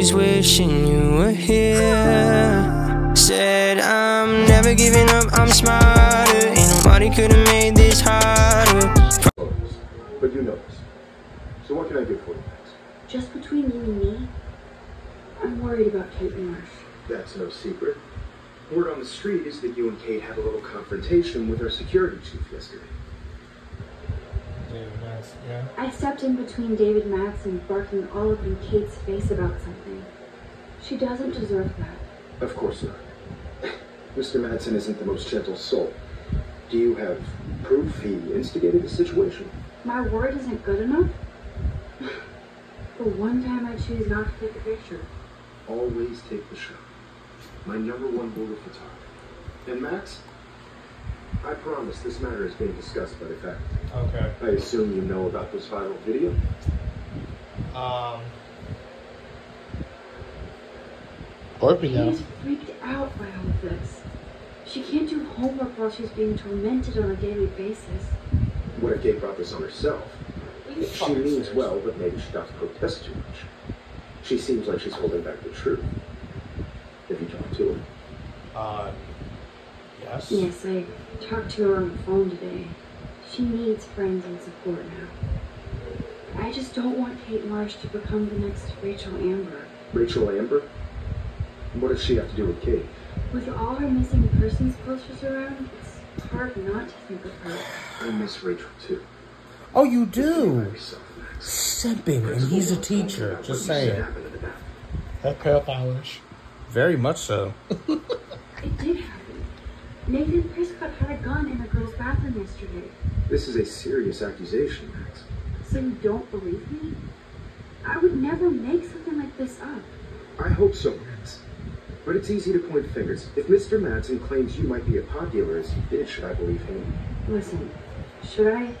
always wishing you were here. Said I'm never giving up, I'm smarter. Ain't nobody could have made this harder. But you know this. So what can I do for you next? Just between you and me, I'm worried about Kate Marsh. That's no secret. Word on the street is that you and Kate had a little confrontation with our security chief yesterday. David Madsen, yeah. I stepped in between David Madsen barking all up in Kate's face about something. She doesn't deserve that. Of course not. Mr. Madsen isn't the most gentle soul. Do you have proof he instigated the situation? My word isn't good enough? For one time I choose not to take a picture. Always take the shot. My number one rule of photography. And Max, I promise this matter is being discussed by the faculty. Okay. I assume you know about this viral video? Um. Orpy now. Kate's freaked out by all of this. She can't do homework while she's being tormented on a daily basis. What if Kate brought this on herself? She means well, but maybe she doesn't protest too much. She seems like she's holding back the truth. Have you talked to her? Uh. Yes. Yes, I talked to her on the phone today. She needs friends and support now. I just don't want Kate Marsh to become the next Rachel Amber. Rachel Amber? What does she have to do with Kate? With all her missing persons posters around, it's hard not to think of her. I miss Rachel too. Oh, you do. Myself, Max. Simping, and he's a teacher. Just What used saying. happen in the bathroom. That pedophile-ish. Very much so. It did happen. Nathan Prescott had a gun in a girl's bathroom yesterday. This is a serious accusation, Max. So you don't believe me? I would never make something like this up. I hope so, Max. But it's easy to point fingers. If Mr. Madsen claims you might be a pot dealer as he did, should I believe him? Listen, should I?